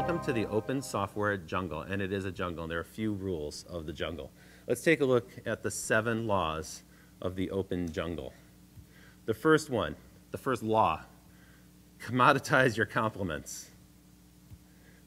welcome to the open software jungle. And it is a jungle, and there are a few rules of the jungle. Let's take a look at the seven laws of the open jungle. The first one, the first law, commoditize your complements.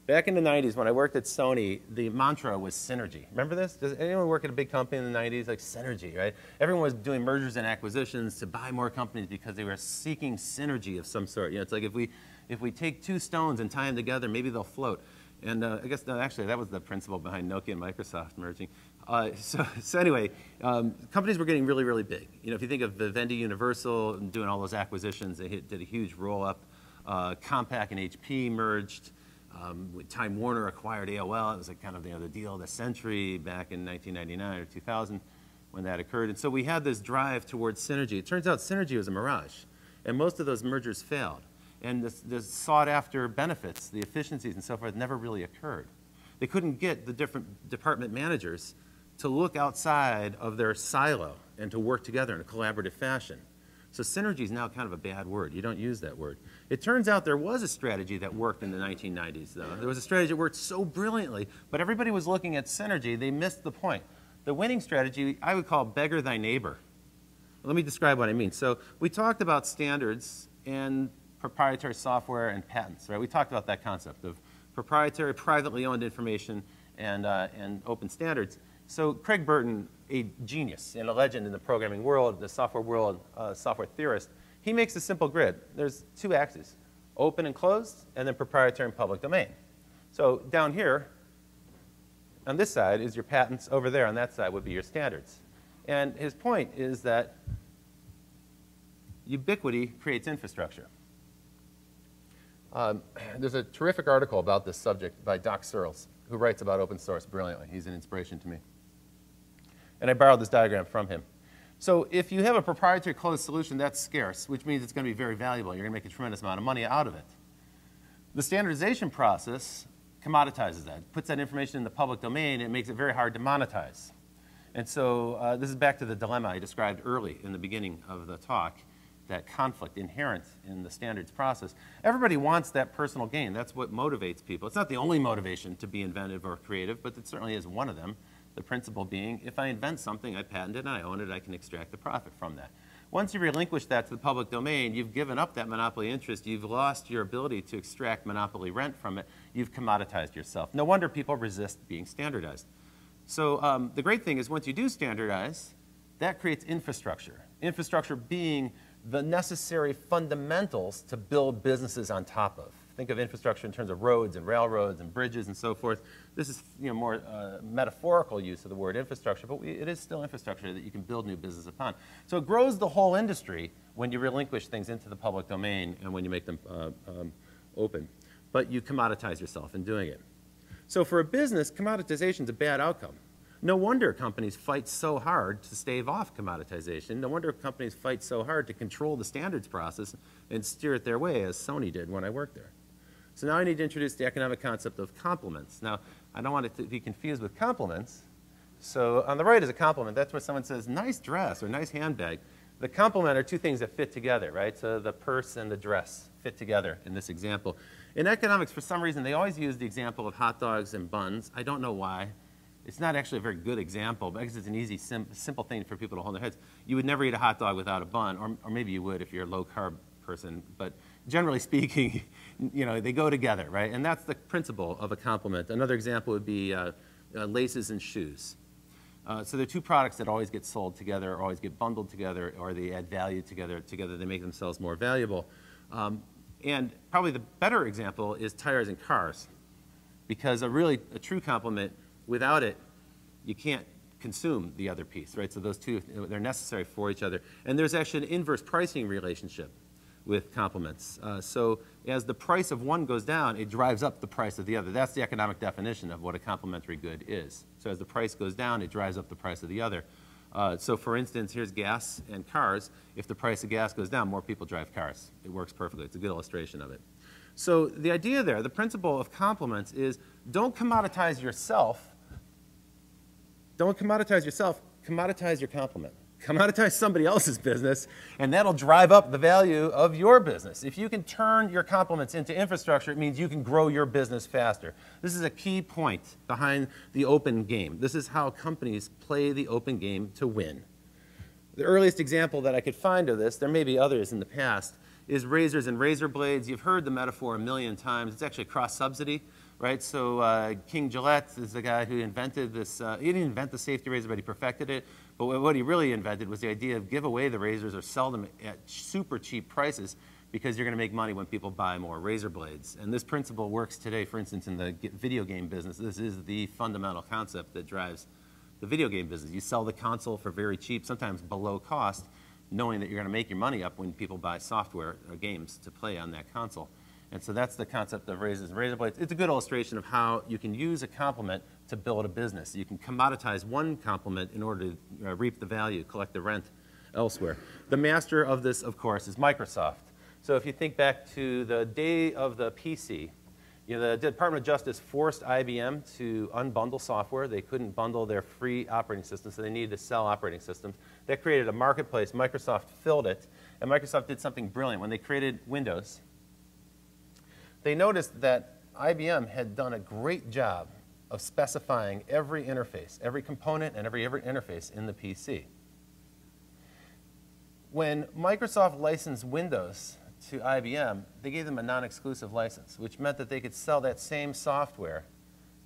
Back in the 90s, when I worked at Sony, the mantra was synergy. Remember this? Does anyone work at a big company in the 90s? Like synergy, right? Everyone was doing mergers and acquisitions to buy more companies because they were seeking synergy of some sort. You know, it's like if we, if we take two stones and tie them together, maybe they'll float. And uh, I guess, no, actually, that was the principle behind Nokia and Microsoft merging. Uh, so, so anyway, um, companies were getting really, really big. You know, if you think of Vivendi Universal and doing all those acquisitions, they hit, did a huge roll-up. Uh, Compaq and HP merged. Um, Time Warner acquired AOL. It was like kind of you know, the deal of the century back in 1999 or 2000 when that occurred. And so we had this drive towards synergy. It turns out synergy was a mirage, and most of those mergers failed. And the, the sought after benefits, the efficiencies and so forth, never really occurred. They couldn't get the different department managers to look outside of their silo and to work together in a collaborative fashion. So synergy is now kind of a bad word. You don't use that word. It turns out there was a strategy that worked in the 1990s, though. There was a strategy that worked so brilliantly, but everybody was looking at synergy. They missed the point. The winning strategy, I would call beggar thy neighbor. Let me describe what I mean. So we talked about standards and proprietary software and patents, right? We talked about that concept of proprietary, privately owned information and, uh, and open standards. So Craig Burton, a genius and a legend in the programming world, the software world, uh, software theorist, he makes a simple grid. There's two axes, open and closed, and then proprietary and public domain. So down here, on this side is your patents. Over there on that side would be your standards. And his point is that ubiquity creates infrastructure. Um, there's a terrific article about this subject by Doc Searls, who writes about open source brilliantly. He's an inspiration to me. And I borrowed this diagram from him. So if you have a proprietary closed solution, that's scarce, which means it's going to be very valuable. You're going to make a tremendous amount of money out of it. The standardization process commoditizes that, puts that information in the public domain, and it makes it very hard to monetize. And so uh, this is back to the dilemma I described early in the beginning of the talk, that conflict inherent in the standards process. Everybody wants that personal gain. That's what motivates people. It's not the only motivation to be inventive or creative, but it certainly is one of them. The principle being, if I invent something, I patent it, and I own it, I can extract the profit from that. Once you relinquish that to the public domain, you've given up that monopoly interest, you've lost your ability to extract monopoly rent from it, you've commoditized yourself. No wonder people resist being standardized. So um, the great thing is once you do standardize, that creates infrastructure. Infrastructure being the necessary fundamentals to build businesses on top of. Think of infrastructure in terms of roads and railroads and bridges and so forth. This is you know, more uh, metaphorical use of the word infrastructure, but we, it is still infrastructure that you can build new business upon. So it grows the whole industry when you relinquish things into the public domain and when you make them uh, um, open. But you commoditize yourself in doing it. So for a business, commoditization is a bad outcome. No wonder companies fight so hard to stave off commoditization. No wonder companies fight so hard to control the standards process and steer it their way, as Sony did when I worked there. So now I need to introduce the economic concept of complements. Now, I don't want it to be confused with compliments. So on the right is a compliment. That's where someone says, nice dress or nice handbag. The complement are two things that fit together, right? So the purse and the dress fit together in this example. In economics, for some reason, they always use the example of hot dogs and buns. I don't know why. It's not actually a very good example, but because it's an easy, sim simple thing for people to hold their heads. You would never eat a hot dog without a bun, or, or maybe you would if you're a low-carb person, but generally speaking, you know, they go together, right? And that's the principle of a complement. Another example would be uh, uh, laces and shoes. Uh, so they're two products that always get sold together, or always get bundled together, or they add value together. Together, they make themselves more valuable. Um, and probably the better example is tires and cars, because a really a true complement, without it, you can't consume the other piece, right? So those two, they're necessary for each other. And there's actually an inverse pricing relationship with complements. Uh, so as the price of one goes down, it drives up the price of the other. That's the economic definition of what a complementary good is. So as the price goes down, it drives up the price of the other. Uh, so for instance, here's gas and cars. If the price of gas goes down, more people drive cars. It works perfectly. It's a good illustration of it. So the idea there, the principle of complements is don't commoditize yourself. Don't commoditize yourself, commoditize your complement. commoditize somebody else's business, and that'll drive up the value of your business. If you can turn your complements into infrastructure, it means you can grow your business faster. This is a key point behind the open game. This is how companies play the open game to win. The earliest example that I could find of this, there may be others in the past, is razors and razor blades. You've heard the metaphor a million times. It's actually a cross-subsidy right? So uh, King Gillette is the guy who invented this. Uh, he didn't invent the safety razor, but he perfected it. But what he really invented was the idea of give away the razors or sell them at super cheap prices because you're going to make money when people buy more razor blades. And this principle works today, for instance, in the video game business. This is the fundamental concept that drives the video game business. You sell the console for very cheap, sometimes below cost, knowing that you're going to make your money up when people buy software or games to play on that console. And so that's the concept of razors and razor blades. It's a good illustration of how you can use a complement to build a business. You can commoditize one complement in order to uh, reap the value, collect the rent elsewhere. The master of this, of course, is Microsoft. So if you think back to the day of the PC, you know, the Department of Justice forced IBM to unbundle software. They couldn't bundle their free operating systems, so they needed to sell operating systems. That created a marketplace. Microsoft filled it, and Microsoft did something brilliant. When they created Windows, they noticed that IBM had done a great job of specifying every interface, every component and every, every interface in the PC. When Microsoft licensed Windows to IBM, they gave them a non-exclusive license, which meant that they could sell that same software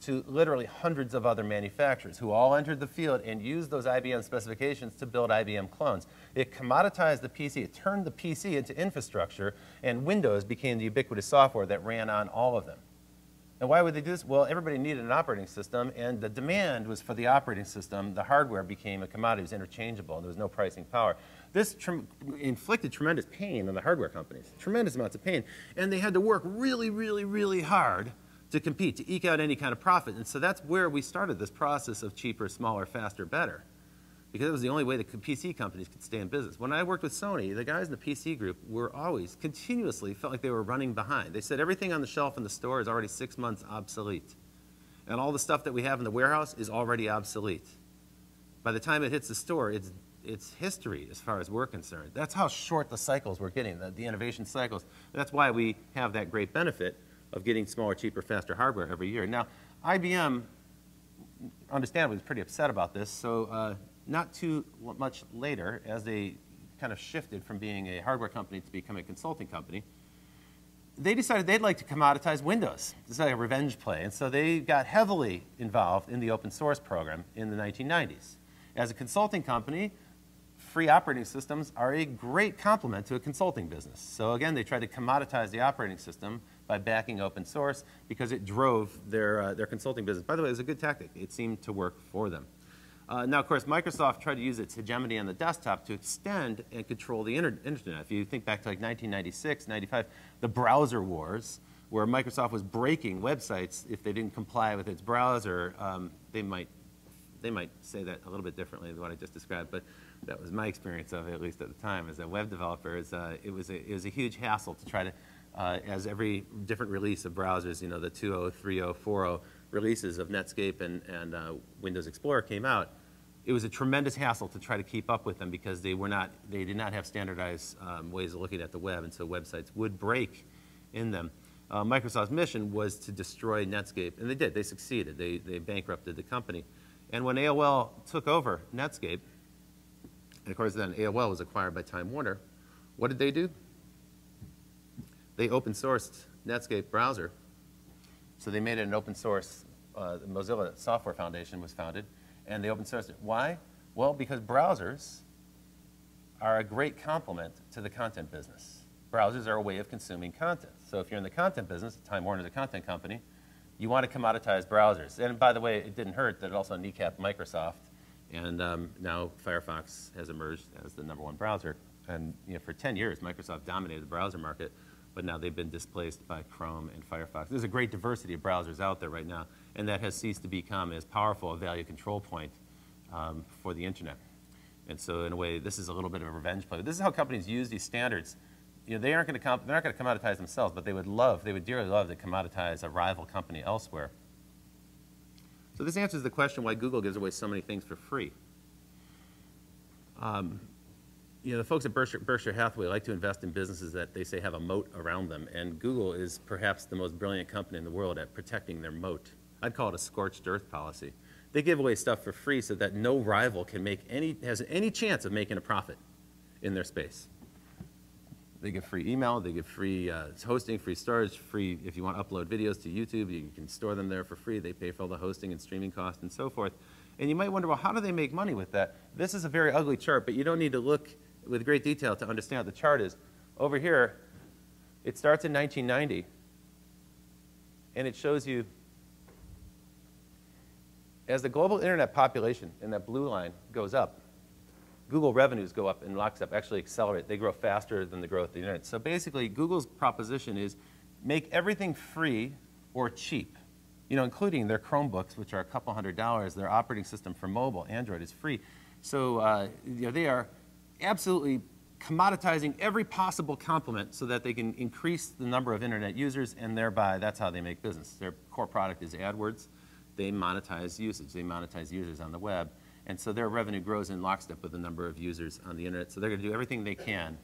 to literally hundreds of other manufacturers who all entered the field and used those IBM specifications to build IBM clones. It commoditized the PC, it turned the PC into infrastructure, and Windows became the ubiquitous software that ran on all of them. And why would they do this? Well, everybody needed an operating system, and the demand was for the operating system. The hardware became a commodity, it was interchangeable, and there was no pricing power. This inflicted tremendous pain on the hardware companies, tremendous amounts of pain. And they had to work really, really, really hard to compete, to eke out any kind of profit. And so that's where we started this process of cheaper, smaller, faster, better. Because it was the only way that PC companies could stay in business. When I worked with Sony, the guys in the PC group were always, continuously, felt like they were running behind. They said everything on the shelf in the store is already six months obsolete. And all the stuff that we have in the warehouse is already obsolete. By the time it hits the store, it's, it's history as far as we're concerned. That's how short the cycles we're getting, the, the innovation cycles. That's why we have that great benefit of getting smaller, cheaper, faster hardware every year. Now, IBM, understandably, was pretty upset about this, so uh, not too much later, as they kind of shifted from being a hardware company to become a consulting company, they decided they'd like to commoditize Windows. Is like a revenge play. And so they got heavily involved in the open source program in the 1990s. As a consulting company, free operating systems are a great complement to a consulting business. So again, they tried to commoditize the operating system by backing open source because it drove their, uh, their consulting business. By the way, it was a good tactic. It seemed to work for them. Uh, now, of course, Microsoft tried to use its hegemony on the desktop to extend and control the inter internet. If you think back to like 1996, 95, the browser wars, where Microsoft was breaking websites if they didn't comply with its browser, um, they might they might say that a little bit differently than what I just described, but that was my experience of it, at least at the time, as a web developer. Is, uh, it, was a, it was a huge hassle to try to uh, as every different release of browsers, you know, the 2.0, 3.0, 4.0 releases of Netscape and, and uh, Windows Explorer came out, it was a tremendous hassle to try to keep up with them because they were not, they did not have standardized um, ways of looking at the web, and so websites would break in them. Uh, Microsoft's mission was to destroy Netscape, and they did. They succeeded. They, they bankrupted the company. And when AOL took over Netscape, and of course then AOL was acquired by Time Warner, what did they do? They open sourced Netscape browser. So they made it an open source, uh, the Mozilla Software Foundation was founded, and they open sourced it. Why? Well, because browsers are a great complement to the content business. Browsers are a way of consuming content. So if you're in the content business, Time Warner is a content company, you want to commoditize browsers. And by the way, it didn't hurt that it also kneecapped Microsoft, and um, now Firefox has emerged as the number one browser. And you know, for 10 years, Microsoft dominated the browser market but now they've been displaced by Chrome and Firefox. There's a great diversity of browsers out there right now, and that has ceased to become as powerful a value control point um, for the internet. And so in a way, this is a little bit of a revenge play. This is how companies use these standards. You know, they aren't going to they're not going to commoditize themselves, but they would love, they would dearly love to commoditize a rival company elsewhere. So this answers the question why Google gives away so many things for free. Um, you know, the folks at Berkshire, Berkshire Hathaway like to invest in businesses that they say have a moat around them, and Google is perhaps the most brilliant company in the world at protecting their moat. I'd call it a scorched earth policy. They give away stuff for free so that no rival can make any, has any chance of making a profit in their space. They give free email, they give free uh, hosting, free storage, free, if you want to upload videos to YouTube, you can store them there for free. They pay for all the hosting and streaming costs and so forth. And you might wonder, well, how do they make money with that? This is a very ugly chart, but you don't need to look with great detail to understand what the chart is. Over here, it starts in 1990, and it shows you as the global internet population in that blue line goes up, Google revenues go up and lockstep, actually accelerate. They grow faster than the growth of the internet. So basically, Google's proposition is make everything free or cheap, you know, including their Chromebooks, which are a couple hundred dollars. Their operating system for mobile, Android, is free. So uh, you know, they are absolutely commoditizing every possible complement so that they can increase the number of internet users, and thereby that's how they make business. Their core product is AdWords. They monetize usage. They monetize users on the web. And so their revenue grows in lockstep with the number of users on the internet. So they're going to do everything they can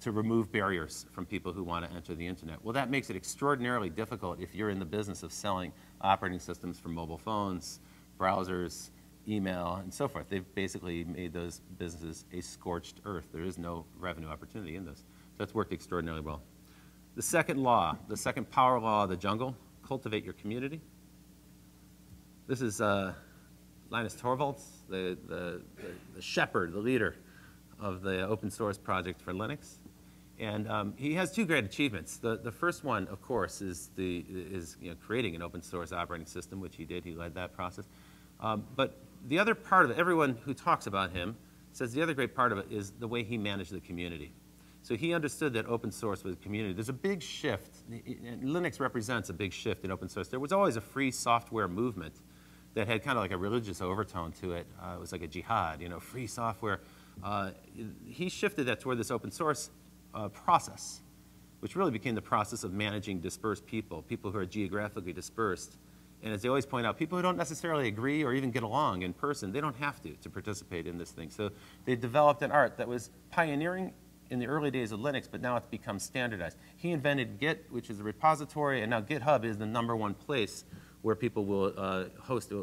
to remove barriers from people who want to enter the internet. Well, that makes it extraordinarily difficult if you're in the business of selling operating systems for mobile phones, browsers, email, and so forth. They've basically made those businesses a scorched earth. There is no revenue opportunity in this. So that's worked extraordinarily well. The second law, the second power law of the jungle, cultivate your community. This is uh, Linus Torvalds, the, the, the, shepherd, the leader of the open source project for Linux. And um, he has two great achievements. The, the first one, of course, is, the, is you know, creating an open source operating system, which he did. He led that process. Um, but the other part of it, everyone who talks about him says the other great part of it is the way he managed the community. So he understood that open source was a community. There's a big shift. Linux represents a big shift in open source. There was always a free software movement that had kind of like a religious overtone to it. Uh, it was like a jihad, you know, free software. Uh, he shifted that toward this open source uh, process, which really became the process of managing dispersed people, people who are geographically dispersed. And as they always point out, people who don't necessarily agree or even get along in person, they don't have to to participate in this thing. So they developed an art that was pioneering in the early days of Linux, but now it's become standardized. He invented Git, which is a repository, and now GitHub is the number one place where people will uh, host the,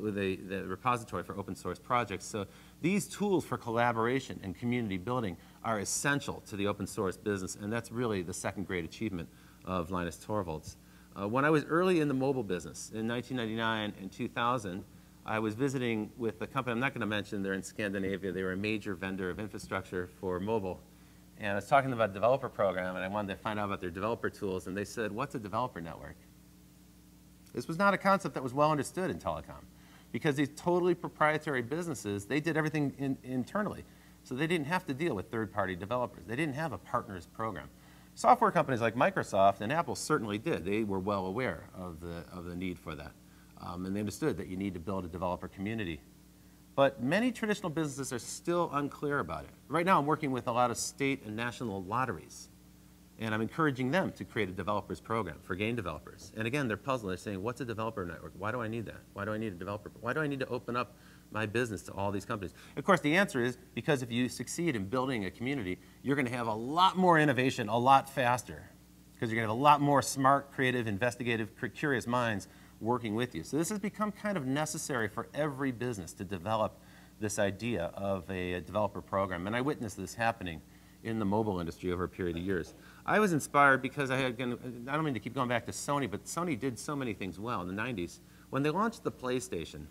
the repository for open source projects. So these tools for collaboration and community building are essential to the open source business, and that's really the second great achievement of Linus Torvalds. Uh, when I was early in the mobile business, in 1999 and 2000, I was visiting with a company, I'm not going to mention, they're in Scandinavia. They were a major vendor of infrastructure for mobile. And I was talking about a developer program, and I wanted to find out about their developer tools, and they said, what's a developer network? This was not a concept that was well understood in telecom because these totally proprietary businesses, they did everything in, internally. So they didn't have to deal with third-party developers. They didn't have a partners program. Software companies like Microsoft and Apple certainly did. They were well aware of the, of the need for that. Um, and they understood that you need to build a developer community. But many traditional businesses are still unclear about it. Right now I'm working with a lot of state and national lotteries and I'm encouraging them to create a developers program for game developers. And again, they're puzzled. They're saying, what's a developer network? Why do I need that? Why do I need a developer? Why do I need to open up my business to all these companies? Of course, the answer is because if you succeed in building a community, you're going to have a lot more innovation a lot faster because you're going to have a lot more smart, creative, investigative, curious minds working with you. So this has become kind of necessary for every business to develop this idea of a, developer program. And I witnessed this happening in the mobile industry over a period of years. I was inspired because I had, I don't mean to keep going back to Sony, but Sony did so many things well in the 90s. When they launched the PlayStation,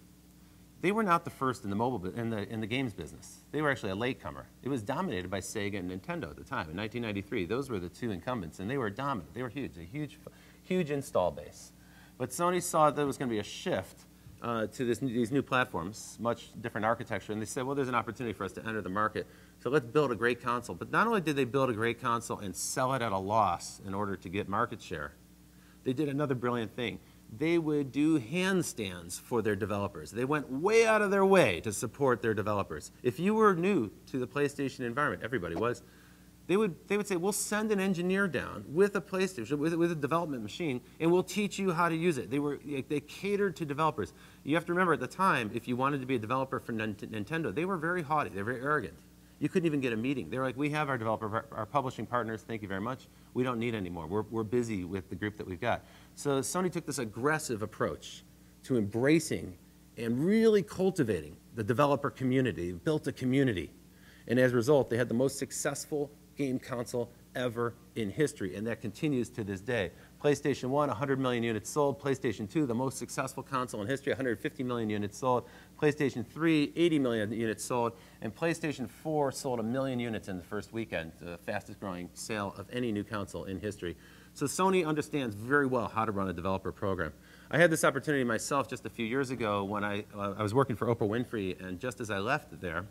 they were not the first in the mobile in the in the games business. They were actually a latecomer. It was dominated by Sega and Nintendo at the time. In 1993, those were the two incumbents, and they were dominant. They were huge, a huge, huge install base. But Sony saw that there was going to be a shift uh, to this, these new platforms, much different architecture, and they said, well, there's an opportunity for us to enter the market so let's build a great console. But not only did they build a great console and sell it at a loss in order to get market share, they did another brilliant thing. They would do handstands for their developers. They went way out of their way to support their developers. If you were new to the PlayStation environment, everybody was, they would, they would say, we'll send an engineer down with a PlayStation, with, with a development machine, and we'll teach you how to use it. They, were, they catered to developers. You have to remember at the time, if you wanted to be a developer for Nintendo, they were very haughty, they were very arrogant. You couldn't even get a meeting. They're like, we have our developer, our publishing partners, thank you very much. We don't need any more. We're, we're busy with the group that we've got. So Sony took this aggressive approach to embracing and really cultivating the developer community, built a community. And as a result, they had the most successful game console ever in history, and that continues to this day. PlayStation 1, 100 million units sold. PlayStation 2, the most successful console in history, 150 million units sold. PlayStation 3, 80 million units sold. And PlayStation 4 sold a million units in the first weekend, the fastest growing sale of any new console in history. So Sony understands very well how to run a developer program. I had this opportunity myself just a few years ago when I, uh, I was working for Oprah Winfrey, and just as I left there,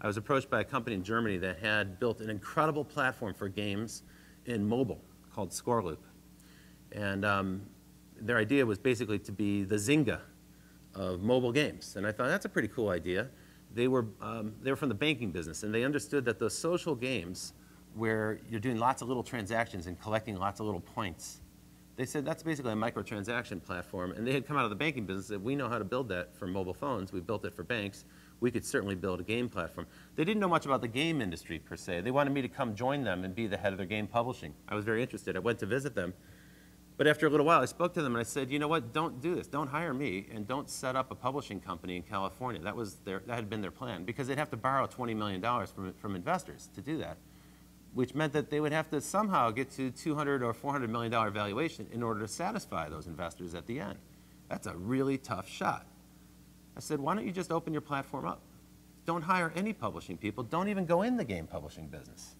I was approached by a company in Germany that had built an incredible platform for games in mobile called Scoreloop. And um, their idea was basically to be the Zynga of mobile games. And I thought, that's a pretty cool idea. They were, um, they were from the banking business, and they understood that those social games where you're doing lots of little transactions and collecting lots of little points they said that's basically a microtransaction platform, and they had come out of the banking business that we know how to build that for mobile phones. We built it for banks. We could certainly build a game platform. They didn't know much about the game industry per se. They wanted me to come join them and be the head of their game publishing. I was very interested. I went to visit them. But after a little while, I spoke to them and I said, you know what, don't do this. Don't hire me and don't set up a publishing company in California. That, was their, that had been their plan because they'd have to borrow $20 million from, from investors to do that which meant that they would have to somehow get to 200 or 400 million dollar valuation in order to satisfy those investors at the end. That's a really tough shot. I said, why don't you just open your platform up? Don't hire any publishing people. Don't even go in the game publishing business.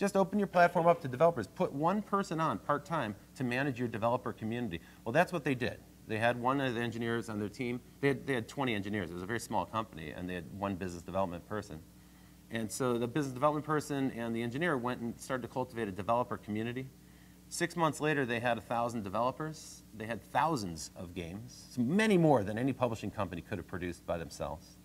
Just open your platform up to developers. Put one person on part-time to manage your developer community. Well, that's what they did. They had one of the engineers on their team. They had, they had 20 engineers. It was a very small company, and they had one business development person. And so the business development person and the engineer went and started to cultivate a developer community. Six months later, they had 1,000 developers. They had thousands of games, many more than any publishing company could have produced by themselves.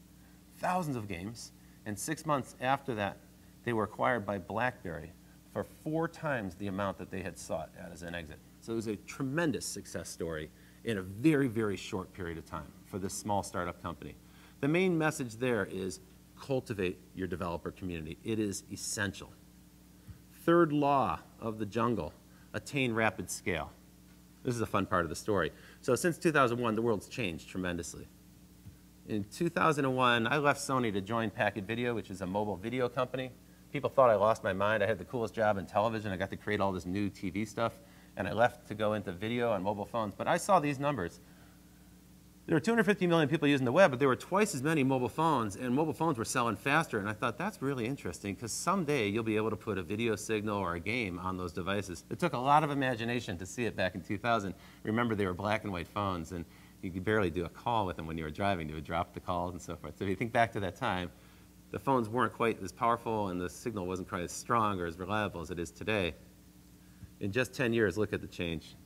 Thousands of games. And six months after that, they were acquired by BlackBerry for four times the amount that they had sought as an exit. So it was a tremendous success story in a very, very short period of time for this small startup company. The main message there is cultivate your developer community. It is essential. Third law of the jungle, attain rapid scale. This is a fun part of the story. So since 2001, the world's changed tremendously. In 2001, I left Sony to join Packet Video, which is a mobile video company. People thought I lost my mind. I had the coolest job in television. I got to create all this new TV stuff. And I left to go into video on mobile phones. But I saw these numbers there were 250 million people using the web, but there were twice as many mobile phones, and mobile phones were selling faster. And I thought, that's really interesting, because someday you'll be able to put a video signal or a game on those devices. It took a lot of imagination to see it back in 2000. Remember, they were black and white phones, and you could barely do a call with them when you were driving. You would drop the calls and so forth. So if you think back to that time, the phones weren't quite as powerful, and the signal wasn't quite as strong or as reliable as it is today. In just 10 years, look at the change.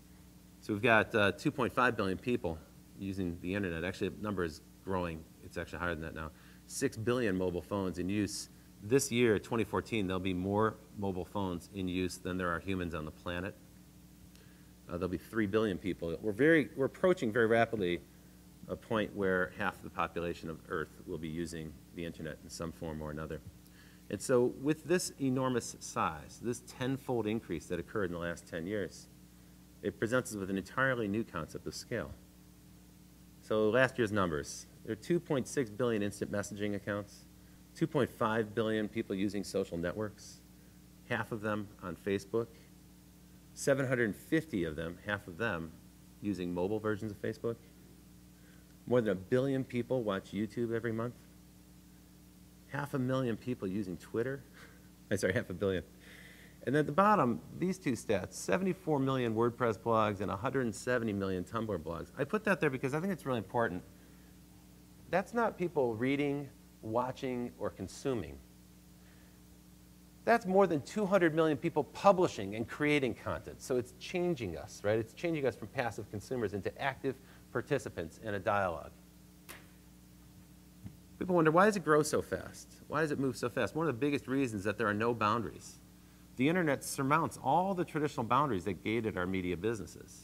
So we've got uh, 2.5 billion people using the internet. Actually, the number is growing. It's actually higher than that now. Six billion mobile phones in use. This year, 2014, there'll be more mobile phones in use than there are humans on the planet. Uh, there'll be three billion people. We're very, we're approaching very rapidly a point where half the population of Earth will be using the internet in some form or another. And so with this enormous size, this tenfold increase that occurred in the last 10 years, it presents us with an entirely new concept of scale. So last year's numbers. There are 2.6 billion instant messaging accounts, 2.5 billion people using social networks, half of them on Facebook, 750 of them, half of them, using mobile versions of Facebook. More than a billion people watch YouTube every month. Half a million people using Twitter. I'm sorry, half a billion. And at the bottom, these two stats, 74 million WordPress blogs and 170 million Tumblr blogs. I put that there because I think it's really important. That's not people reading, watching, or consuming. That's more than 200 million people publishing and creating content. So it's changing us, right? It's changing us from passive consumers into active participants in a dialogue. People wonder, why does it grow so fast? Why does it move so fast? One of the biggest reasons is that there are no boundaries. The internet surmounts all the traditional boundaries that gated our media businesses.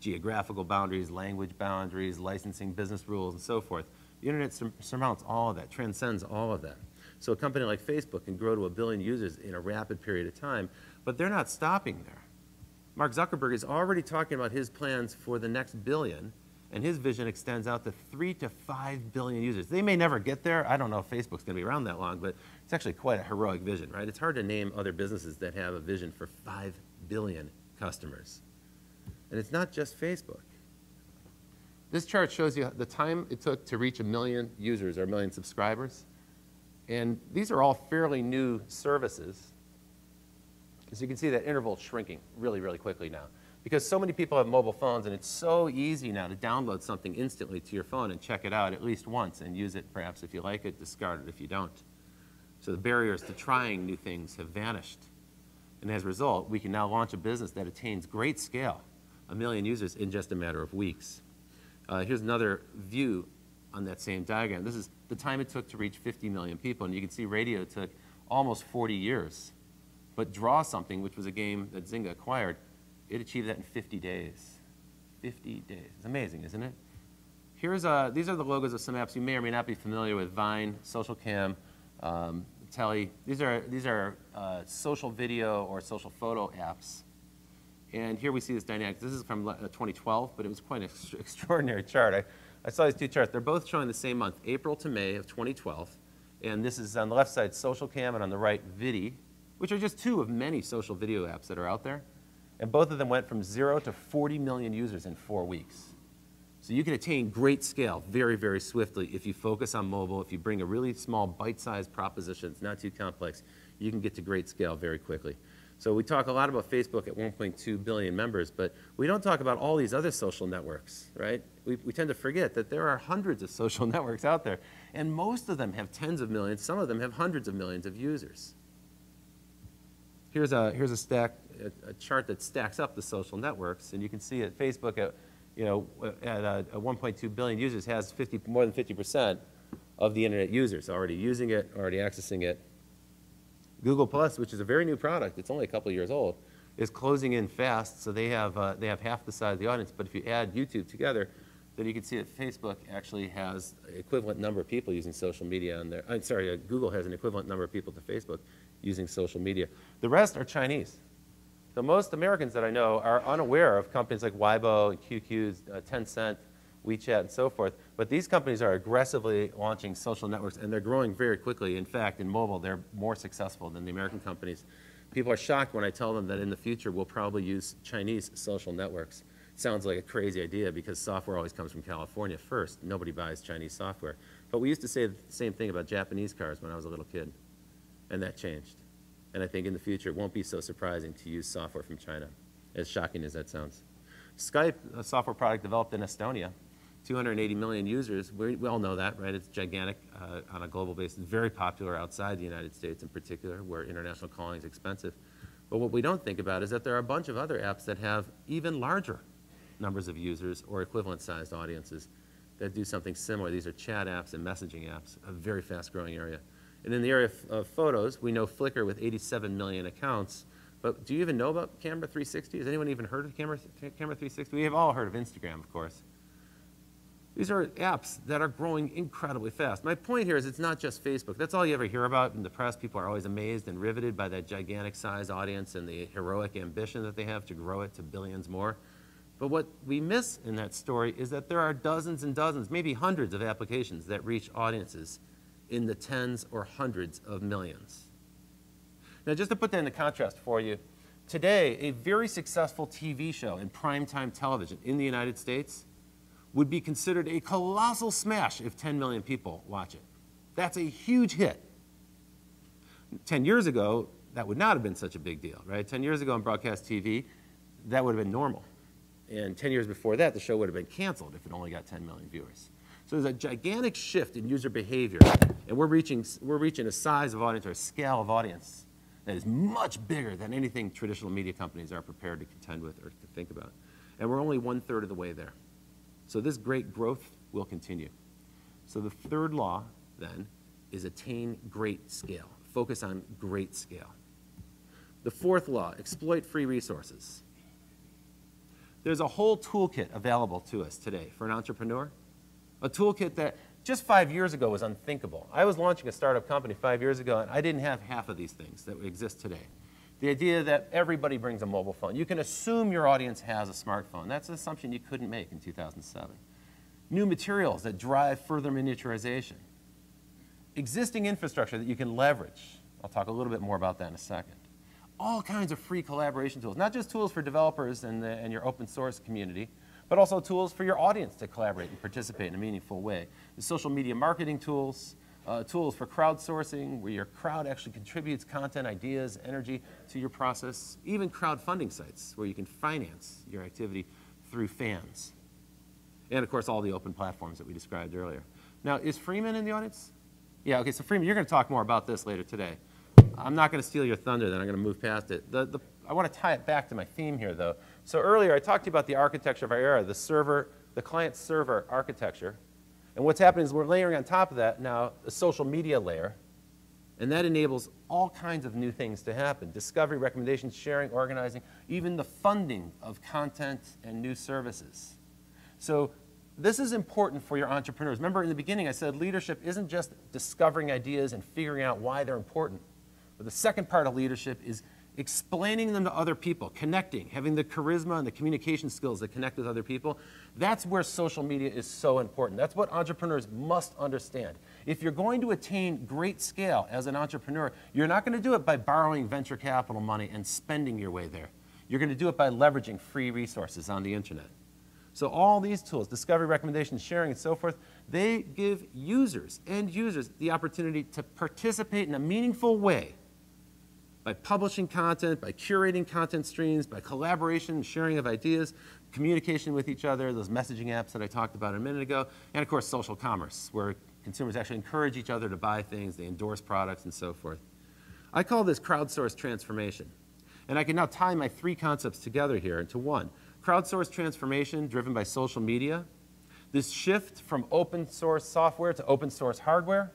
Geographical boundaries, language boundaries, licensing, business rules, and so forth. The internet sur surmounts all of that, transcends all of that. So a company like Facebook can grow to a billion users in a rapid period of time, but they're not stopping there. Mark Zuckerberg is already talking about his plans for the next billion, and his vision extends out to three to five billion users. They may never get there. I don't know if Facebook's going to be around that long, but it's actually quite a heroic vision, right? It's hard to name other businesses that have a vision for five billion customers. And it's not just Facebook. This chart shows you the time it took to reach a million users or a million subscribers. And these are all fairly new services. As you can see, that interval shrinking really, really quickly now because so many people have mobile phones and it's so easy now to download something instantly to your phone and check it out at least once and use it perhaps if you like it, discard it if you don't. So the barriers to trying new things have vanished. And as a result, we can now launch a business that attains great scale, a million users in just a matter of weeks. Uh, here's another view on that same diagram. This is the time it took to reach 50 million people. And you can see radio took almost 40 years. But Draw Something, which was a game that Zynga acquired, it achieved that in 50 days. 50 days. It's amazing, isn't it? Here's a, uh, these are the logos of some apps you may or may not be familiar with, Vine, SocialCam, um, Telly. These are, these are uh, social video or social photo apps. And here we see this dynamic. This is from uh, 2012, but it was quite an ex extraordinary chart. I, I saw these two charts. They're both showing the same month, April to May of 2012. And this is on the left side, SocialCam, and on the right, Viddy, which are just two of many social video apps that are out there. And both of them went from zero to 40 million users in four weeks. So you can attain great scale very, very swiftly if you focus on mobile, if you bring a really small bite-sized proposition, it's not too complex, you can get to great scale very quickly. So we talk a lot about Facebook at 1.2 billion members, but we don't talk about all these other social networks, right? We, we tend to forget that there are hundreds of social networks out there, and most of them have tens of millions, some of them have hundreds of millions of users. Here's a, here's a stack a, a, chart that stacks up the social networks, and you can see that Facebook at, you know, at, uh, 1.2 billion users has 50, more than 50% of the internet users already using it, already accessing it. Google Plus, which is a very new product, it's only a couple years old, is closing in fast, so they have, uh, they have half the size of the audience, but if you add YouTube together, then you can see that Facebook actually has equivalent number of people using social media on there. I'm sorry, uh, Google has an equivalent number of people to Facebook using social media. The rest are Chinese. So most Americans that I know are unaware of companies like Weibo and QQ's, uh, Tencent, WeChat, and so forth. But these companies are aggressively launching social networks, and they're growing very quickly. In fact, in mobile, they're more successful than the American companies. People are shocked when I tell them that in the future we'll probably use Chinese social networks. Sounds like a crazy idea because software always comes from California first. Nobody buys Chinese software. But we used to say the same thing about Japanese cars when I was a little kid, and that changed. And I think in the future it won't be so surprising to use software from China, as shocking as that sounds. Skype, a software product developed in Estonia, 280 million users. We, we all know that, right? It's gigantic uh, on a global basis, very popular outside the United States in particular, where international calling is expensive. But what we don't think about is that there are a bunch of other apps that have even larger numbers of users or equivalent sized audiences that do something similar. These are chat apps and messaging apps, a very fast growing area. And in the area of, of, photos, we know Flickr with 87 million accounts. But do you even know about Camera 360? Has anyone even heard of Camera, Camera 360? We have all heard of Instagram, of course. These are apps that are growing incredibly fast. My point here is it's not just Facebook. That's all you ever hear about in the press. People are always amazed and riveted by that gigantic size audience and the heroic ambition that they have to grow it to billions more. But what we miss in that story is that there are dozens and dozens, maybe hundreds of applications that reach audiences in the tens or hundreds of millions. Now, just to put that into contrast for you, today, a very successful TV show in primetime television in the United States would be considered a colossal smash if 10 million people watch it. That's a huge hit. 10 years ago, that would not have been such a big deal, right? 10 years ago on broadcast TV, that would have been normal. And 10 years before that, the show would have been canceled if it only got 10 million viewers. So there's a gigantic shift in user behavior, and we're reaching, we're reaching a size of audience or a scale of audience that is much bigger than anything traditional media companies are prepared to contend with or to think about. And we're only one third of the way there. So this great growth will continue. So the third law, then, is attain great scale. Focus on great scale. The fourth law, exploit free resources. There's a whole toolkit available to us today for an entrepreneur a toolkit that just five years ago was unthinkable. I was launching a startup company five years ago, and I didn't have half of these things that exist today. The idea that everybody brings a mobile phone. You can assume your audience has a smartphone. That's an assumption you couldn't make in 2007. New materials that drive further miniaturization. Existing infrastructure that you can leverage. I'll talk a little bit more about that in a second. All kinds of free collaboration tools, not just tools for developers and, the, and your open source community, but also tools for your audience to collaborate and participate in a meaningful way. The social media marketing tools, uh, tools for crowdsourcing, where your crowd actually contributes content, ideas, energy to your process, even crowdfunding sites where you can finance your activity through fans. And of course, all the open platforms that we described earlier. Now, is Freeman in the audience? Yeah, okay, so Freeman, you're going to talk more about this later today. I'm not going to steal your thunder, then I'm going to move past it. The, the, I want to tie it back to my theme here, though. So earlier, I talked to you about the architecture of our era, the server, the client-server architecture. And what's happening is we're layering on top of that now a social media layer, and that enables all kinds of new things to happen. Discovery, recommendations, sharing, organizing, even the funding of content and new services. So this is important for your entrepreneurs. Remember in the beginning I said leadership isn't just discovering ideas and figuring out why they're important. But the second part of leadership is explaining them to other people, connecting, having the charisma and the communication skills that connect with other people, that's where social media is so important. That's what entrepreneurs must understand. If you're going to attain great scale as an entrepreneur, you're not going to do it by borrowing venture capital money and spending your way there. You're going to do it by leveraging free resources on the internet. So all these tools, discovery, recommendations, sharing, and so forth, they give users, end users, the opportunity to participate in a meaningful way by publishing content, by curating content streams, by collaboration, sharing of ideas, communication with each other, those messaging apps that I talked about a minute ago, and of course social commerce, where consumers actually encourage each other to buy things, they endorse products, and so forth. I call this crowdsourced transformation. And I can now tie my three concepts together here into one. Crowdsourced transformation driven by social media, this shift from open source software to open source hardware,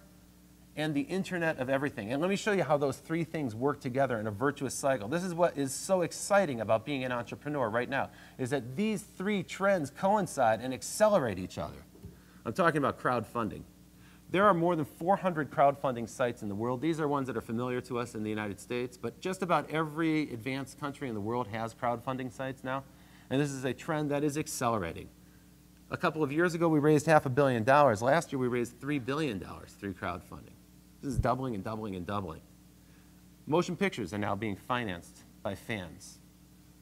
and the Internet of Everything. And let me show you how those three things work together in a virtuous cycle. This is what is so exciting about being an entrepreneur right now, is that these three trends coincide and accelerate each other. I'm talking about crowdfunding. There are more than 400 crowdfunding sites in the world. These are ones that are familiar to us in the United States, but just about every advanced country in the world has crowdfunding sites now. And this is a trend that is accelerating. A couple of years ago, we raised half a billion dollars. Last year, we raised $3 billion through crowdfunding. This is doubling and doubling and doubling. Motion pictures are now being financed by fans.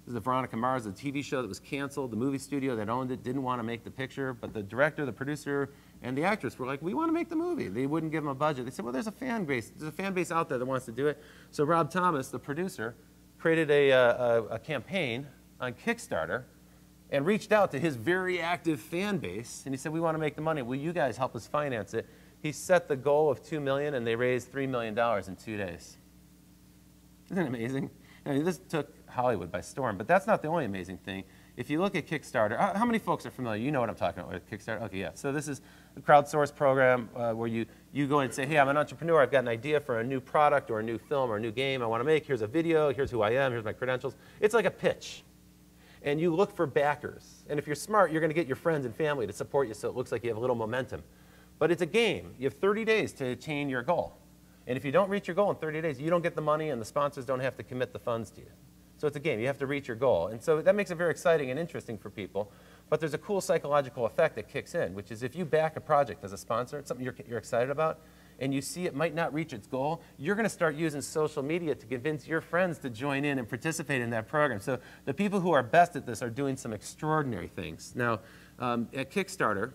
This is the Veronica Mars, the TV show that was canceled. The movie studio that owned it didn't want to make the picture, but the director, the producer, and the actress were like, we want to make the movie. They wouldn't give them a budget. They said, well, there's a fan base. There's a fan base out there that wants to do it. So Rob Thomas, the producer, created a, a, a campaign on Kickstarter and reached out to his very active fan base. And he said, we want to make the money. Will you guys help us finance it? He set the goal of 2 million, and they raised $3 million in two days. Isn't it amazing? I mean, this took Hollywood by storm, but that's not the only amazing thing. If you look at Kickstarter, how many folks are familiar? You know what I'm talking about with Kickstarter? Okay, yeah. So this is a crowdsourced program uh, where you, you go and say, hey, I'm an entrepreneur. I've got an idea for a new product or a new film or a new game I want to make. Here's a video. Here's who I am. Here's my credentials. It's like a pitch. And you look for backers. And if you're smart, you're going to get your friends and family to support you so it looks like you have a little momentum. But it's a game. You have 30 days to attain your goal. And if you don't reach your goal in 30 days, you don't get the money and the sponsors don't have to commit the funds to you. So it's a game. You have to reach your goal. And so that makes it very exciting and interesting for people. But there's a cool psychological effect that kicks in, which is if you back a project as a sponsor, it's something you're, you're excited about, and you see it might not reach its goal, you're going to start using social media to convince your friends to join in and participate in that program. So the people who are best at this are doing some extraordinary things. Now, um, at Kickstarter,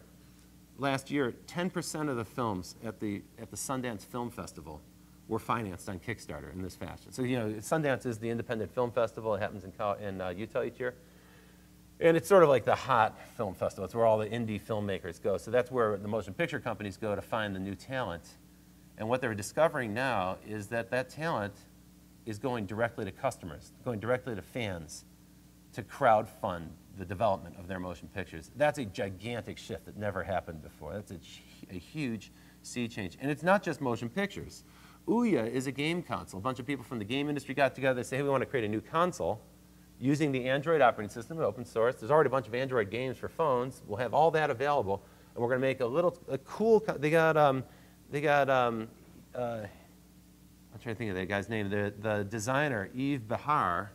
last year, 10% of the films at the, at the Sundance Film Festival were financed on Kickstarter in this fashion. So, you know, Sundance is the independent film festival. It happens in, in uh, Utah each year. And it's sort of like the hot film festival. It's where all the indie filmmakers go. So that's where the motion picture companies go to find the new talent. And what they're discovering now is that that talent is going directly to customers, going directly to fans to crowd fund the development of their motion pictures. That's a gigantic shift that never happened before. That's a, a huge sea change. And it's not just motion pictures. Ouya is a game console. A bunch of people from the game industry got together. and say, hey, we want to create a new console using the Android operating system, open source. There's already a bunch of Android games for phones. We'll have all that available. And we're going to make a little, a cool, they got, um, they got, um, uh, I'm trying to think of that guy's name, the, the designer, Yves Behar,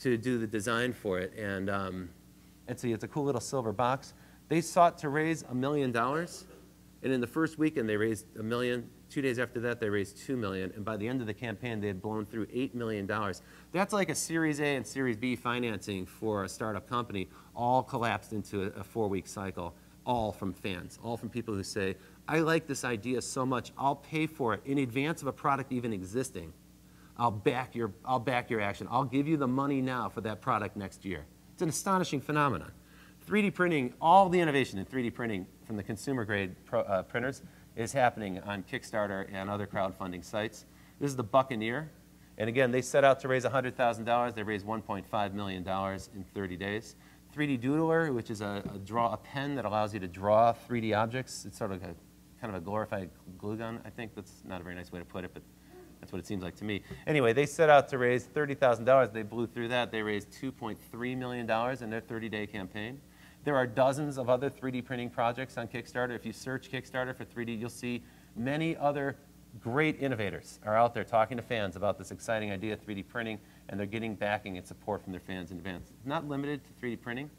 to do the design for it. And, um, and see, it's a cool little silver box. They sought to raise a million dollars, and in the first weekend, they raised a million. Two days after that, they raised two million, and by the end of the campaign, they had blown through eight million dollars. That's like a Series A and Series B financing for a startup company, all collapsed into a, a four-week cycle, all from fans, all from people who say, I like this idea so much, I'll pay for it in advance of a product even existing. I'll back your, I'll back your action. I'll give you the money now for that product next year. It's an astonishing phenomenon. 3D printing, all the innovation in 3D printing from the consumer grade pro, uh, printers is happening on Kickstarter and other crowdfunding sites. This is the Buccaneer. And again, they set out to raise $100,000. They raised $1.5 million in 30 days. 3D Doodler, which is a, a, draw, a pen that allows you to draw 3D objects. It's sort of a kind of a glorified glue gun, I think. That's not a very nice way to put it, but that's what it seems like to me. Anyway, they set out to raise $30,000. They blew through that. They raised $2.3 million in their 30-day campaign. There are dozens of other 3D printing projects on Kickstarter. If you search Kickstarter for 3D, you'll see many other great innovators are out there talking to fans about this exciting idea of 3D printing, and they're getting backing and support from their fans in advance. Not limited to 3D printing.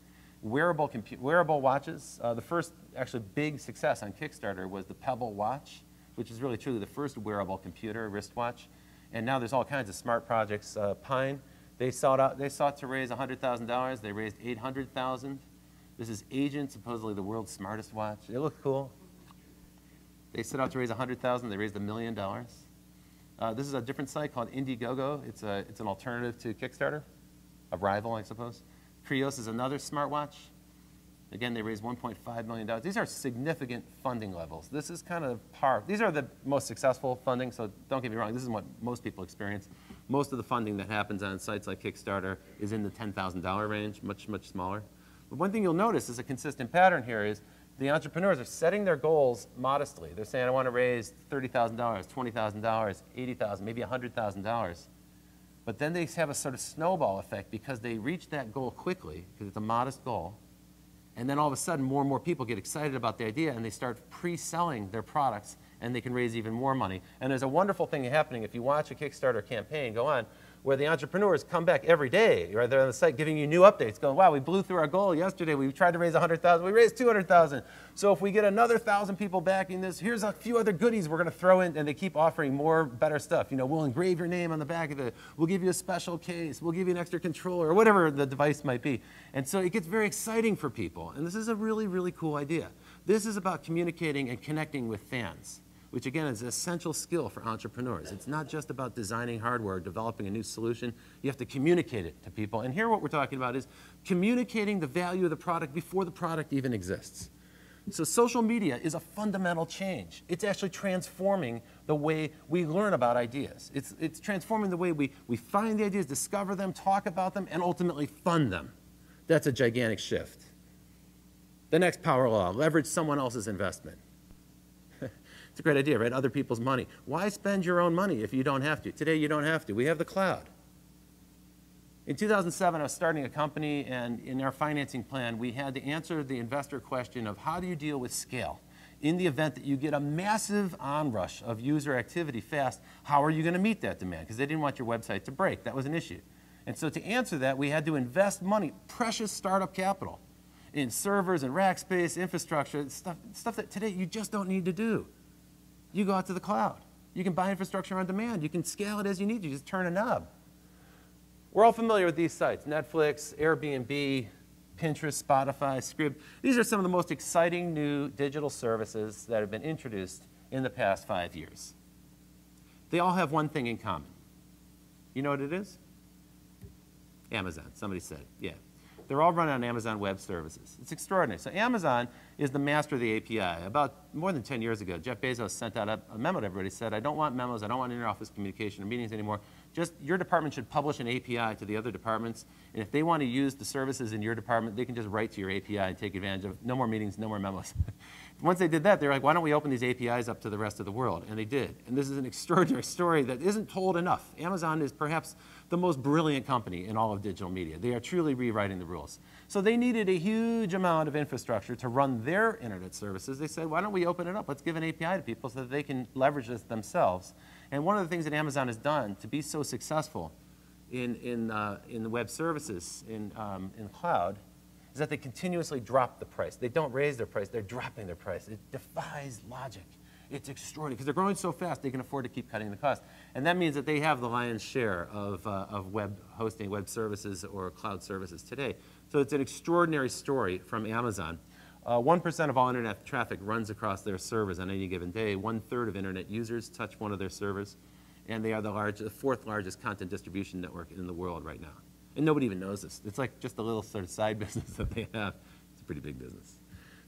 Wearable, wearable watches, uh, the first actually big success on Kickstarter was the Pebble watch, which is really truly the first wearable computer wristwatch. And now there's all kinds of smart projects. Uh, Pine, they sought, out, they sought to raise $100,000. They raised 800,000. This is Agent, supposedly the world's smartest watch. It looks cool. They set out to raise 100,000. They raised a million dollars. Uh, this is a different site called Indiegogo. It's, a, it's an alternative to Kickstarter, a rival, I suppose. Kreyos is another smartwatch. Again, they raised $1.5 million. These are significant funding levels. This is kind of par. These are the most successful funding, so don't get me wrong. This is what most people experience. Most of the funding that happens on sites like Kickstarter is in the $10,000 range, much, much smaller. But one thing you'll notice is a consistent pattern here is the entrepreneurs are setting their goals modestly. They're saying, I want to raise $30,000, $20,000, 80,000, maybe $100,000. But then they have a sort of snowball effect because they reach that goal quickly, because it's a modest goal. And then all of a sudden, more and more people get excited about the idea and they start pre-selling their products and they can raise even more money. And there's a wonderful thing happening if you watch a Kickstarter campaign go on where the entrepreneurs come back every day, right? They're on the site giving you new updates, going, wow, we blew through our goal yesterday. We tried to raise 100,000. We raised 200,000. So if we get another 1,000 people backing this, here's a few other goodies we're going to throw in. And they keep offering more better stuff. You know, we'll engrave your name on the back of it. We'll give you a special case. We'll give you an extra controller or whatever the device might be. And so it gets very exciting for people. And this is a really, really cool idea. This is about communicating and connecting with fans which again is an essential skill for entrepreneurs. It's not just about designing hardware, developing a new solution. You have to communicate it to people. And here what we're talking about is communicating the value of the product before the product even exists. So social media is a fundamental change. It's actually transforming the way we learn about ideas. It's, it's transforming the way we, we find the ideas, discover them, talk about them, and ultimately fund them. That's a gigantic shift. The next power law, leverage someone else's investment. It's a great idea, right? Other people's money. Why spend your own money if you don't have to? Today, you don't have to. We have the cloud. In 2007, I was starting a company, and in our financing plan, we had to answer the investor question of how do you deal with scale? In the event that you get a massive onrush of user activity fast, how are you going to meet that demand? Because they didn't want your website to break. That was an issue. And so to answer that, we had to invest money, precious startup capital, in servers and rack space, infrastructure, stuff, stuff that today you just don't need to do you go out to the cloud. You can buy infrastructure on demand. You can scale it as you need. You just turn a knob. We're all familiar with these sites, Netflix, Airbnb, Pinterest, Spotify, Scribd. These are some of the most exciting new digital services that have been introduced in the past five years. They all have one thing in common. You know what it is? Amazon, somebody said, yeah. They're all run on Amazon Web Services. It's extraordinary. So Amazon is the master of the API. About more than 10 years ago, Jeff Bezos sent out a, memo to everybody, said, I don't want memos, I don't want inter-office communication or meetings anymore. Just your department should publish an API to the other departments, and if they want to use the services in your department, they can just write to your API and take advantage of no more meetings, no more memos. Once they did that, they were like, why don't we open these APIs up to the rest of the world? And they did. And this is an extraordinary story that isn't told enough. Amazon is perhaps the most brilliant company in all of digital media. They are truly rewriting the rules. So they needed a huge amount of infrastructure to run their internet services. They said, why don't we open it up? Let's give an API to people so that they can leverage this themselves. And one of the things that Amazon has done to be so successful in, in, uh, in the web services, in, um, in cloud, is that they continuously drop the price. They don't raise their price, they're dropping their price. It defies logic. It's extraordinary because they're growing so fast they can afford to keep cutting the cost. And that means that they have the lion's share of, uh, of web hosting, web services, or cloud services today. So it's an extraordinary story from Amazon. 1% uh, of all internet traffic runs across their servers on any given day. One third of internet users touch one of their servers. And they are the, large, the fourth largest content distribution network in the world right now. And nobody even knows this. It's like just a little sort of side business that they have. It's a pretty big business.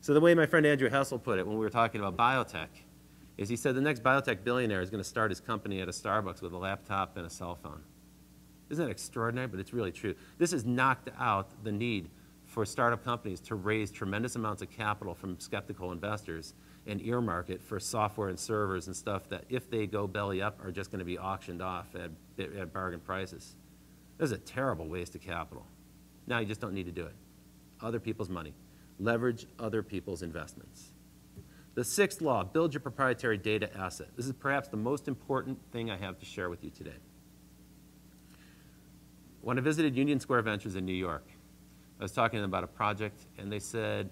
So the way my friend Andrew Hessel put it when we were talking about biotech is he said the next biotech billionaire is going to start his company at a Starbucks with a laptop and a cell phone. Isn't that extraordinary? But it's really true. This has knocked out the need for startup companies to raise tremendous amounts of capital from skeptical investors and earmark it for software and servers and stuff that if they go belly up are just going to be auctioned off at, at bargain prices. This is a terrible waste of capital. Now you just don't need to do it. Other people's money. Leverage other people's investments. The sixth law, build your proprietary data asset. This is perhaps the most important thing I have to share with you today. When I visited Union Square Ventures in New York, I was talking to them about a project, and they said,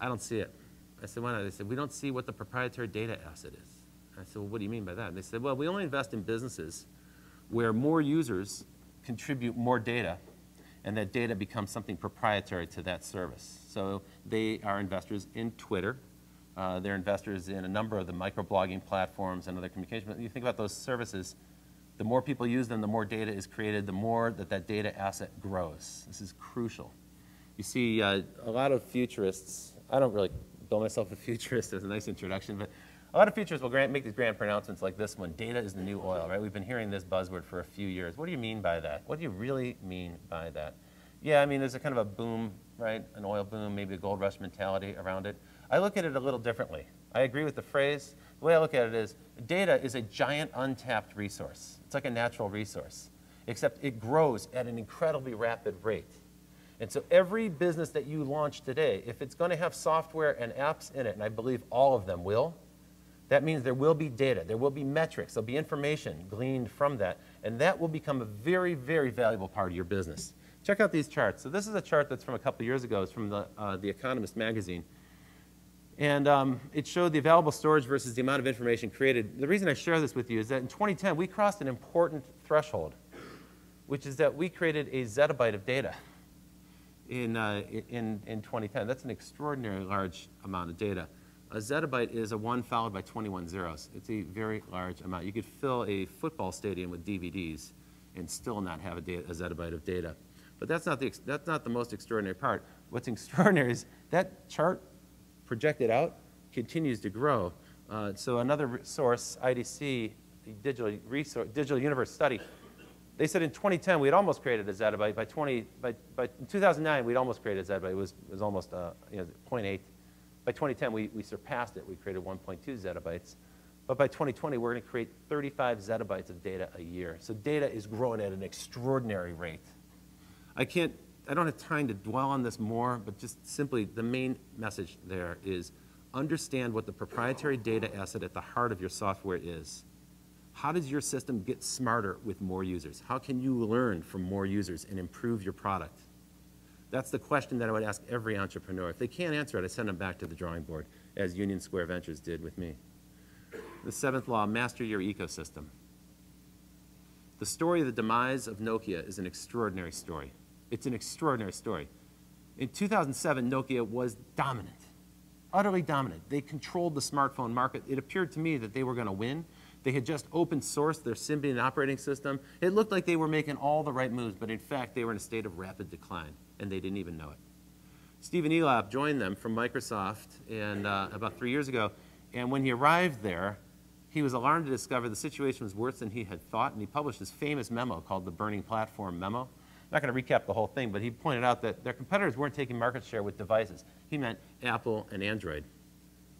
I don't see it. I said, why not? They said, we don't see what the proprietary data asset is. I said, well, what do you mean by that? And they said, well, we only invest in businesses where more users contribute more data and that data becomes something proprietary to that service. So they are investors in Twitter. Uh, they're investors in a number of the microblogging platforms and other communication. But you think about those services, the more people use them, the more data is created, the more that that data asset grows. This is crucial. You see uh, a lot of futurists, I don't really bill myself a futurist as a nice introduction, but a lot of futurists will grant, make these grand pronouncements like this one, data is the new oil, right? We've been hearing this buzzword for a few years. What do you mean by that? What do you really mean by that? Yeah, I mean, there's a kind of a boom, right? An oil boom, maybe a gold rush mentality around it. I look at it a little differently. I agree with the phrase. The way I look at it is data is a giant untapped resource. It's like a natural resource, except it grows at an incredibly rapid rate. And so every business that you launch today, if it's going to have software and apps in it, and I believe all of them will, that means there will be data, there will be metrics, there'll be information gleaned from that, and that will become a very, very valuable part of your business. Check out these charts. So this is a chart that's from a couple years ago. It's from the, uh, the Economist magazine. And um, it showed the available storage versus the amount of information created. The reason I share this with you is that in 2010, we crossed an important threshold, which is that we created a zettabyte of data in, uh, in, in 2010. That's an extraordinarily large amount of data. A zettabyte is a 1 followed by 21 zeros. It's a very large amount. You could fill a football stadium with DVDs and still not have a, data, a zettabyte of data. But that's not, the, that's not the most extraordinary part. What's extraordinary is that chart projected out continues to grow. Uh, so another source, IDC, the Digital, Resource, Digital Universe Study, they said in 2010 we had almost created a zettabyte. By, 20, by, by 2009 we'd almost created a zettabyte. It was, it was almost uh, you know, 0.8 by 2010, we, we surpassed it. We created 1.2 zettabytes. But by 2020, we're going to create 35 zettabytes of data a year. So data is growing at an extraordinary rate. I can't, I don't have time to dwell on this more, but just simply the main message there is understand what the proprietary data asset at the heart of your software is. How does your system get smarter with more users? How can you learn from more users and improve your product? That's the question that I would ask every entrepreneur. If they can't answer it, I send them back to the drawing board, as Union Square Ventures did with me. The seventh law, master your ecosystem. The story of the demise of Nokia is an extraordinary story. It's an extraordinary story. In 2007, Nokia was dominant, utterly dominant. They controlled the smartphone market. It appeared to me that they were going to win. They had just open sourced their Symbian operating system. It looked like they were making all the right moves, but in fact, they were in a state of rapid decline and they didn't even know it. Stephen Elop joined them from Microsoft and, uh, about three years ago, and when he arrived there, he was alarmed to discover the situation was worse than he had thought, and he published his famous memo called the Burning Platform Memo. Not going to recap the whole thing, but he pointed out that their competitors weren't taking market share with devices. He meant Apple and Android.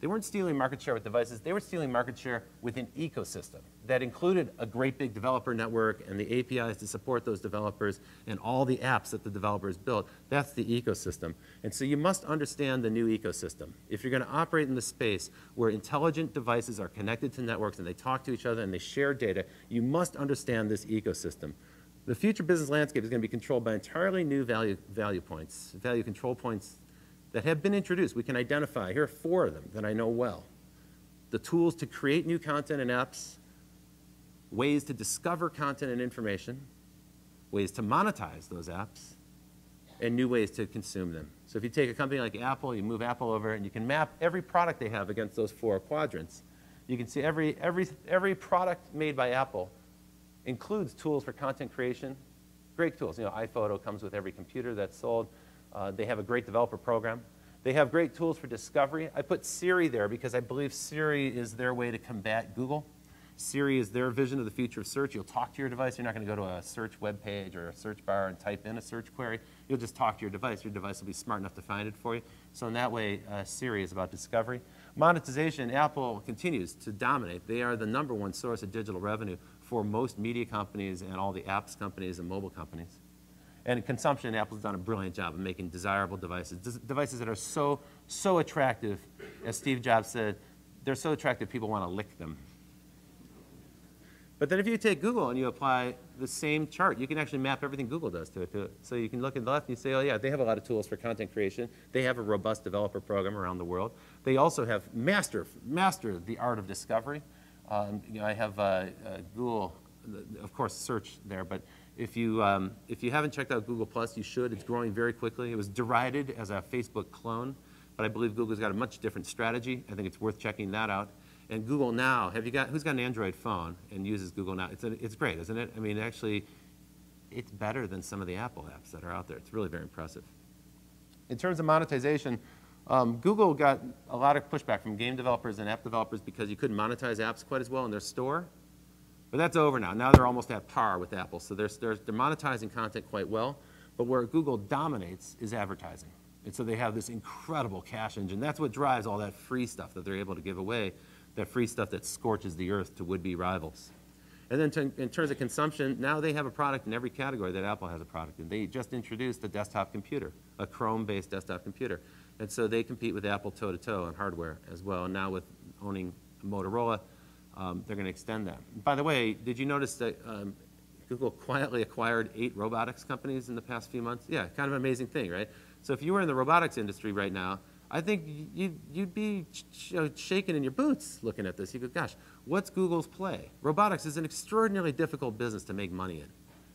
They weren't stealing market share with devices, they were stealing market share with an ecosystem that included a great big developer network and the APIs to support those developers and all the apps that the developers built. That's the ecosystem. And so you must understand the new ecosystem. If you're going to operate in the space where intelligent devices are connected to networks and they talk to each other and they share data, you must understand this ecosystem. The future business landscape is going to be controlled by entirely new value, value points, value control points that have been introduced. We can identify, here are four of them that I know well. The tools to create new content and apps, ways to discover content and information, ways to monetize those apps, and new ways to consume them. So if you take a company like Apple, you move Apple over, and you can map every product they have against those four quadrants. You can see every, every, every product made by Apple includes tools for content creation, great tools. You know, iPhoto comes with every computer that's sold. Uh, they have a great developer program. They have great tools for discovery. I put Siri there because I believe Siri is their way to combat Google. Siri is their vision of the future of search. You'll talk to your device. You're not going to go to a search web page or a search bar and type in a search query. You'll just talk to your device. Your device will be smart enough to find it for you. So in that way, uh, Siri is about discovery. Monetization, Apple continues to dominate. They are the number one source of digital revenue for most media companies and all the apps companies and mobile companies. And consumption, Apple's done a brilliant job of making desirable devices, devices that are so, so attractive. As Steve Jobs said, they're so attractive people want to lick them. But then if you take Google and you apply the same chart, you can actually map everything Google does to it. To it. So you can look at the left and you say, oh yeah, they have a lot of tools for content creation. They have a robust developer program around the world. They also have master, master the art of discovery. Um, you know, I have uh, uh, Google, of course, search there, but if you, um, if you haven't checked out Google Plus, you should. It's growing very quickly. It was derided as a Facebook clone, but I believe Google's got a much different strategy. I think it's worth checking that out. And Google Now, have you got, who's got an Android phone and uses Google Now? It's, a, it's great, isn't it? I mean, actually, it's better than some of the Apple apps that are out there. It's really very impressive. In terms of monetization, um, Google got a lot of pushback from game developers and app developers because you couldn't monetize apps quite as well in their store. But that's over now. Now they're almost at par with Apple. So they're, they're, they're monetizing content quite well. But where Google dominates is advertising. And so they have this incredible cash engine. That's what drives all that free stuff that they're able to give away, that free stuff that scorches the earth to would-be rivals. And then to, in terms of consumption, now they have a product in every category that Apple has a product in. They just introduced a desktop computer, a Chrome-based desktop computer. And so they compete with Apple toe-to-toe on hardware as well. And now with owning Motorola, um, they're going to extend that. By the way, did you notice that um, Google quietly acquired eight robotics companies in the past few months? Yeah, kind of an amazing thing, right? So if you were in the robotics industry right now, I think you'd, you'd be sh shaking in your boots looking at this. You go, gosh, what's Google's play? Robotics is an extraordinarily difficult business to make money in.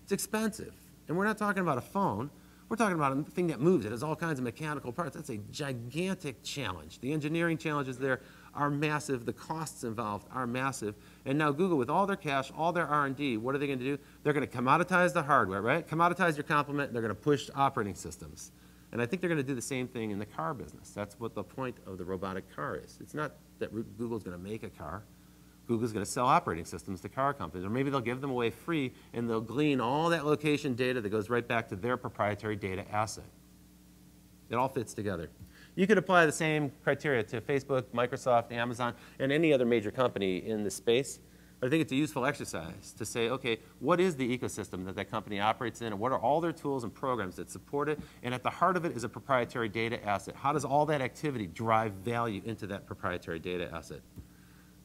It's expensive. And we're not talking about a phone. We're talking about a thing that moves. It has all kinds of mechanical parts. That's a gigantic challenge. The engineering challenges there are massive. The costs involved are massive. And now Google, with all their cash, all their R&D, what are they going to do? They're going to commoditize the hardware, right? Commoditize your complement. They're going to push operating systems. And I think they're going to do the same thing in the car business. That's what the point of the robotic car is. It's not that Google's going to make a car. Google's going to sell operating systems to car companies, or maybe they'll give them away free and they'll glean all that location data that goes right back to their proprietary data asset. It all fits together. You could apply the same criteria to Facebook, Microsoft, Amazon, and any other major company in the space. But I think it's a useful exercise to say, okay, what is the ecosystem that that company operates in, and what are all their tools and programs that support it? And at the heart of it is a proprietary data asset. How does all that activity drive value into that proprietary data asset?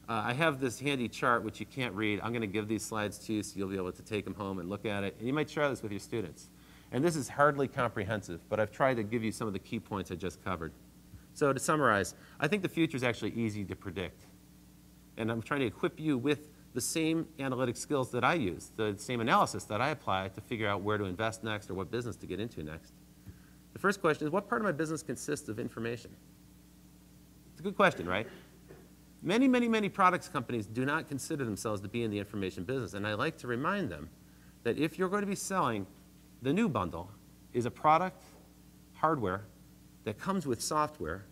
Uh, I have this handy chart, which you can't read. I'm going to give these slides to you so you'll be able to take them home and look at it. And you might share this with your students. And this is hardly comprehensive, but I've tried to give you some of the key points I just covered. So to summarize, I think the future is actually easy to predict. And I'm trying to equip you with the same analytic skills that I use, the same analysis that I apply to figure out where to invest next or what business to get into next. The first question is, what part of my business consists of information? It's a good question, right? Many, many, many products companies do not consider themselves to be in the information business, and I like to remind them that if you're going to be selling the new bundle is a product, hardware, that comes with software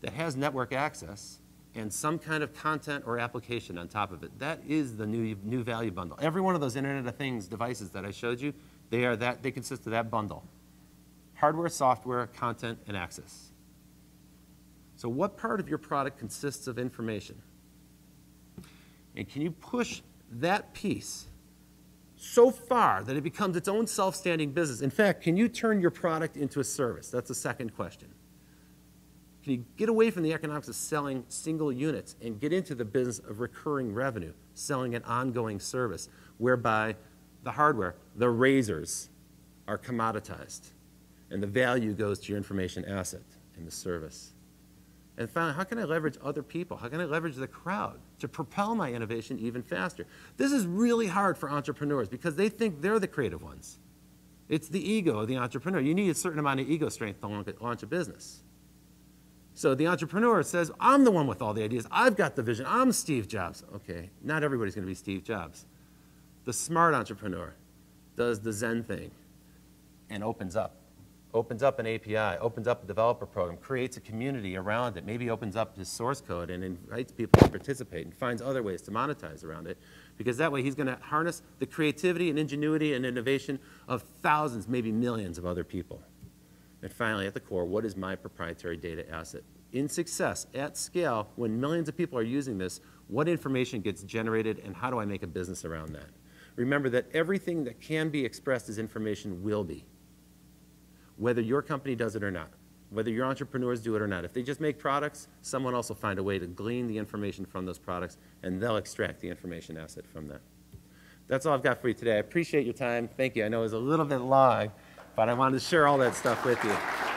that has network access and some kind of content or application on top of it. That is the new, new value bundle. Every one of those Internet of Things devices that I showed you, they, are that, they consist of that bundle. Hardware, software, content, and access. So what part of your product consists of information? And can you push that piece so far that it becomes its own self-standing business? In fact, can you turn your product into a service? That's the second question. Can you get away from the economics of selling single units and get into the business of recurring revenue, selling an ongoing service, whereby the hardware, the razors, are commoditized, and the value goes to your information asset and the service? And finally, how can I leverage other people? How can I leverage the crowd to propel my innovation even faster? This is really hard for entrepreneurs because they think they're the creative ones. It's the ego of the entrepreneur. You need a certain amount of ego strength to launch a business. So the entrepreneur says, I'm the one with all the ideas. I've got the vision. I'm Steve Jobs. Okay, not everybody's going to be Steve Jobs. The smart entrepreneur does the Zen thing and opens up. Opens up an API, opens up a developer program, creates a community around it, maybe opens up his source code and invites people to participate and finds other ways to monetize around it. Because that way he's going to harness the creativity and ingenuity and innovation of thousands, maybe millions of other people. And finally, at the core, what is my proprietary data asset? In success, at scale, when millions of people are using this, what information gets generated and how do I make a business around that? Remember that everything that can be expressed as information will be, whether your company does it or not, whether your entrepreneurs do it or not. If they just make products, someone else will find a way to glean the information from those products and they'll extract the information asset from that. That's all I've got for you today. I appreciate your time. Thank you. I know it was a little bit long but I wanted to share all that stuff with you.